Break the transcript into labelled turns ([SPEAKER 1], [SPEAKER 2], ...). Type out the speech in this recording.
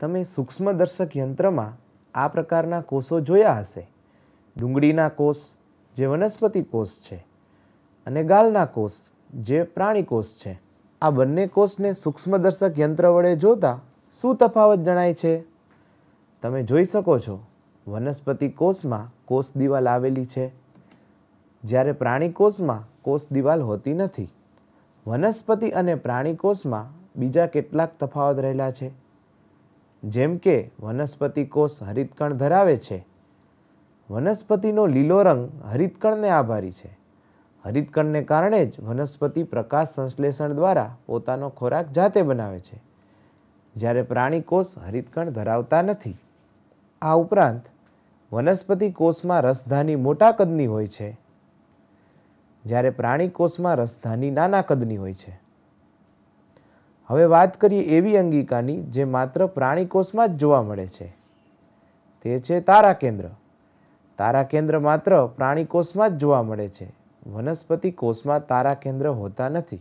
[SPEAKER 1] તમે સૂક્ષ્મદર્શક યંત્રમાં આ પ્રકારના કોષો જોયા હશે. ડુંગળીના કોષ, જે વનસ્પતિ કોષ છે, અને ગાલના કોષ, જે પ્રાણી કોષ છે. આ બંને કોષને સૂક્ષ્મદર્શક યંત્ર વડે જોતા શું તફાવત જણાય છે? તમે જોઈ શકો છો, વનસ્પતિ કોષમાં કોષ દિવાલ આવેલી છે. જ્યારે પ્રાણી કોષમાં કોષ દિવાલ હોતી નથી, વનસ્પતિ અને પ્રાણી કોષમાં બીજા કેટલાક તફાવત રહેલા છે. જેમ કે વનસ્પતિ કોષ હરિતકણ ધરાવે છે. વનસ્પતિનો લીલો રંગ હરિતકણને આભારી છે. હરિતકણને કારણે જ વનસ્પતિ પ્રકાશ સંશ્લેષણ દ્વારા પોતાનો ખોરાક જાતે બનાવે છે. જ્યારે પ્રાણી કોષ હરિતકણ ધરાવતા નથી. આ ઉપરાંત, વનસ્પતિ કોષમાં રસધાની મોટા કદની હોય છે. જ્યારે પ્રાણી કોષમાં રસધાની નાના કદની હોય છે. હવે વાત કરીએ એવી અંગિકાની જે માત્ર પ્રાણી કોષમાં જ જોવા મળે છે. તે છે તારા કેન્દ્ર. તારા કેન્દ્ર માત્ર પ્રાણી કોષમાં જ જોવા મળે છે. વનસ્પતિ કોષમાં તારા કેન્દ્ર હોતા નથી.